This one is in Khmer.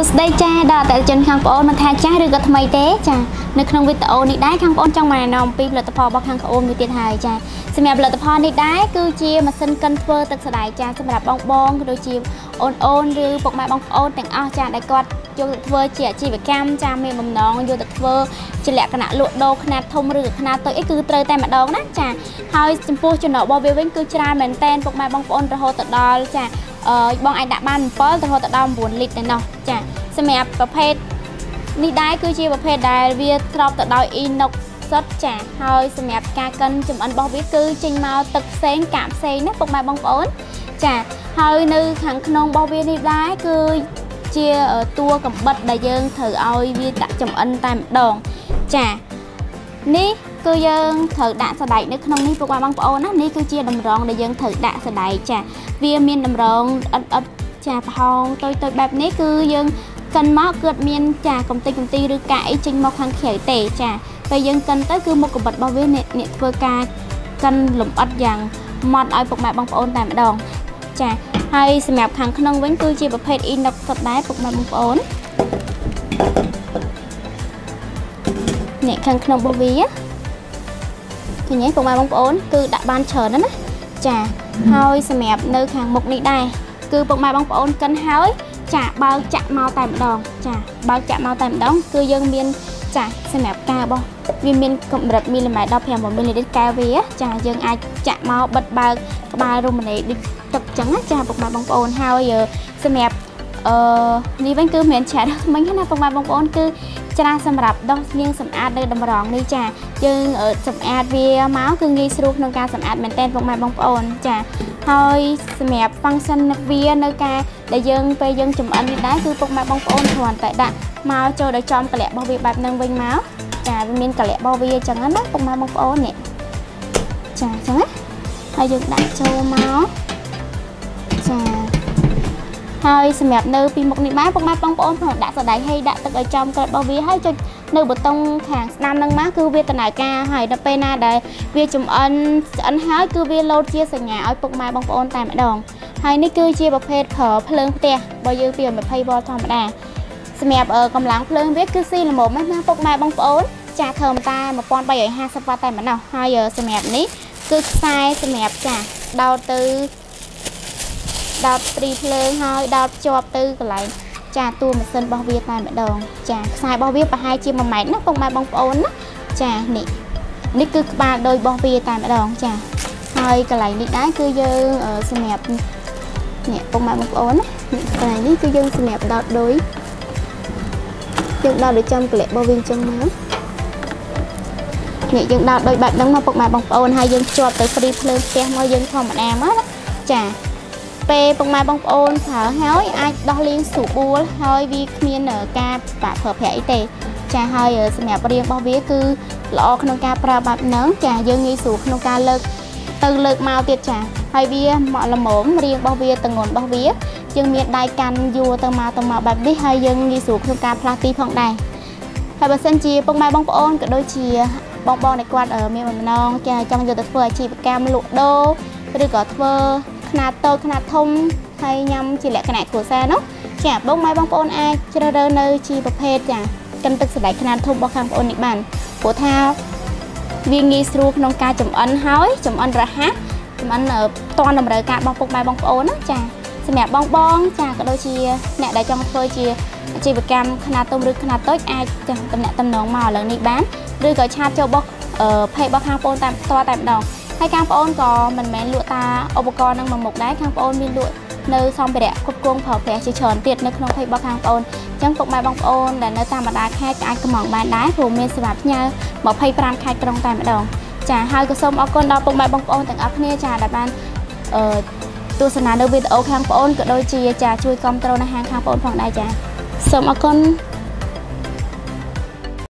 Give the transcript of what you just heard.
សួស្តីចាដល់អតិថិជនខាងប្អូនមិនថាចាស់ឬក៏ថ្មីទេចានៅក្នុងវីដេអូនេះដែរខាងប្អូនចង់មកណែនាំអំពីផលិតផលរបស់ខាងប្អូនមួយទៀតហើយចាសម្រាប់ផលិតផលនេះដែរគឺជាម៉ាស៊ីនកិនធ្វើទឹកសណ្តែកចាសម្រាប់បងបងក៏ដូចជាអូនអូនឬពុកម៉ែបងប្អូនទាំងអស់ចាដែលគាត់យកទៅធ្វើជាអាជីវកម្មចាមានបំណងយកទៅធ្វើជាលក្ខណៈលក់ដូរខ្នាតធំឬក៏ខ្នាតតូចអីគឺត្រូវតែម្ដងណាចាហើយចំពោះចំណុចរបស់វាវិញគឺច្រើនមែនតែនពុកម៉ែបងប្អូនរហូតទៅដល់ចាអឺ បងអាចដាក់បាន7រហូតដល់9លីត្រតែណោះចាសម្រាប់ប្រភេទនេះដែរគឺជាប្រភេទដែលវាទ្របទៅដោយ inox សុទ្ធចាហើយសម្រាប់ការកិនចំអិនរបស់វាគឺចេញមកទឹកផ្សេងកាកផ្សេងណាពុកម៉ែបងប្អូន ចាហើយនៅខាងក្នុងរបស់វានេះដែរគឺជាតួកំបិតដែលយើងត្រូវឲ្យវាដាក់ចំអិនតែម្ដងចានេះគឺយើងត្រូវដាក់សណ្ដែកនៅក្នុងនេះពុកម៉ែបងប្អូនណានេះគឺជាតម្រងដែលយើងត្រូវដាក់សណ្ដែកចា វាមានតម្រងអិតអិតចាប្រហោងតូចតូចបែបនេះគឺយើងកិនមកគឺមានចាកំតិចកំទីឬកាអីចេញមកខាងក្រៅទេចាពេលយើងកិនទៅគឺមុខកបិតរបស់វាអ្នកធ្វើការកិនលំអិតយ៉ាងម៉ត់ឲ្យពុកម៉ែបងប្អូនតែម្ដងចាហើយសម្រាប់ខាងក្នុងវិញគឺជាប្រភេទ inox សុទ្ធដែរពុកម៉ែបងប្អូននេះខាងក្នុងរបស់វាឃើញទេពុកម៉ែបងប្អូនគឺដាក់បានច្រើនណាស់ណា ចាហើយសម្រាប់នៅខាងមុខនេះដែរគឺពុកម៉ែបងប្អូនកិនហើយចាបើកចាក់មកតែម្ដង ចាបើកចាក់មកតែម្ដង គឺយើងមានចាសម្រាប់ការរបស់វាមានកម្រិតមីលីម៉ែត្រ15មីលីលីត្រកែវវាចាយើងអាចចាក់មកបិទបើកក្បាលរមណីដូចទឹកចឹងណាចាពុកម៉ែបងប្អូនហើយសម្រាប់ អឺនេះវិញគឺមានឆែតមិញណាពុកម៉ែបងប្អូនគឺច្រាសសម្រាប់ដោះនាងសម្អាតនៅតម្រងនេះចាយើងសម្អាតវាមកគឺងាយស្រួលក្នុងការសម្អាតមែនតើពុកម៉ែបងប្អូនចាហើយសម្រាប់ function វានៅការដែលយើងពេលយើងចំអិននេះដែរគឺពុកម៉ែបងប្អូនគ្រាន់តែដាក់មកចូលដល់ចំកលៈរបស់វាបែបហ្នឹងវិញមកចាវាមានកលៈរបស់វាអញ្ចឹងណាពុកម៉ែបងប្អូននេះចាអញ្ចឹងណាហើយយើងដាក់ចូលមកចា ហើយសម្រាប់នៅពីមុខនេះបានពុកម៉ែបងប្អូនផងដាក់សណ្ដែកហើយដាក់ទឹកឲ្យចំក្រិតរបស់វាហើយចុចនៅប៊ូតុងខាងស្ដាំនឹងមកគឺវាដំណើរការហើយដល់ពេលណាដែលវាចំអិនឆ្អិនហើយគឺវាលោតជាសញ្ញាឲ្យពុកម៉ែបងប្អូនតែម្ដងហើយនេះគឺជាប្រភេទប្រើភ្លើងផ្ទះរបស់យើងពី20វ៉ុលធម្មតាសម្រាប់កម្លាំងភ្លើងវាគឺស៊ីល្មមណាពុកម៉ែបងប្អូនចាធម្មតា1350វ៉ាត់តែម្ដងហើយសម្រាប់នេះគឺខ្សែសម្រាប់ចាដោតទៅ ដោតព្រីភ្លើងហើយដោតភ្ជាប់ទៅកន្លែងចាតួម៉ាស៊ីនរបស់វាតែម្ដង ចាខ្សែរបស់វាប្រហែលជា1ម៉ែត្រណាពុកម៉ែបងប្អូនណាចានេះនេះគឺក្បាលដោយរបស់វាតែម្ដងចាហើយកន្លែងនេះដែរគឺយើងសម្រាប់នេះពុកម៉ែបងប្អូនណាកន្លែងនេះគឺយើងសម្រាប់ដោតដោយយើងដោតដោយចំកលៈរបស់វាអញ្ចឹងមកនេះយើងដោតដោយបែបហ្នឹងមកពុកម៉ែបងប្អូនហើយយើងភ្ជាប់ទៅព្រីភ្លើងផ្ទះមកយើងធម្មតាមកណាចា ពេលពុកម៉ែបងប្អូនប្រើហើយអាចដោះលាងស្រួលបួលហើយវាគ្មានការបាក់ប្រើប្រាស់អីទេចាហើយសម្រាប់រាងរបស់វាគឺល្អក្នុងការប្រើបែបហ្នឹងចាយើងងាយស្រួលក្នុងការលើកទៅលើកមកទៀតចាហើយវាមកល្មមរាងរបស់វាតងន់របស់វាយើងមានដៃកាន់យួរទៅមកទៅមកបែបនេះហើយយើងងាយស្រួលក្នុងការផ្លាស់ទីផងដែរហើយបើសិនជាពុកម៉ែបងប្អូនក៏ដូចជាបងបងដែលគាត់មានបំណងចាចង់យកទៅធ្វើអាជីវកម្មលក់ដូរឬក៏ធ្វើ ខ្នាតតូចខ្នាតធំហើយញ៉ាំជាលក្ខណៈគ្រួសារនោះចាបងម៉ែបងប្អូនអាចជ្រើសរើសនៅជាប្រភេទចាកិនទឹកសណ្តែកខ្នាតធំរបស់ខាងបងប្អូននេះបានព្រោះថាវាងាយស្រួលក្នុងការចំអិនហើយចំអិនរហ័សចំអិនតន់តម្រូវការរបស់ពុកម៉ែបងប្អូនណាចាសម្រាប់បងបងចាក៏ដូចជាអ្នកដែលចង់ធ្វើជាអាជីវកម្មខ្នាតធំឬខ្នាតតូចអាចចាតំណែងតំណងមកឥឡូវនេះបានឬក៏ឆាតចូលរបស់ផេករបស់ខាងបងតាមផ្ទាល់តែម្ដង ហើយខាងប្អូនក៏មិនមែនលក់តាឧបករណ៍នឹងមួយមុខដែរខាងប្អូនមានលក់នៅសម្ភារៈគ្រប់គ្រងប្រើប្រាស់ជាច្រើនទៀតនៅក្នុងភ័យរបស់ខាងប្អូនអញ្ចឹងពុកម៉ែបងប្អូនដែលនៅតាមបណ្ដាខេត្តអាចកំងបានដែរព្រោះមានសេវាផ្ញើ25ខេត្តក្រុងតែម្ដងចាហើយក៏សូមអរគុណដល់ពុកម៉ែបងប្អូនទាំងអស់គ្នាចាដែលបានអឺទស្សនានៅវីដេអូខាងប្អូនក៏ដូចជាចាជួយគ្រប់គ្រងនៅហាងខាងប្អូនផងដែរចាសូមអរគុណ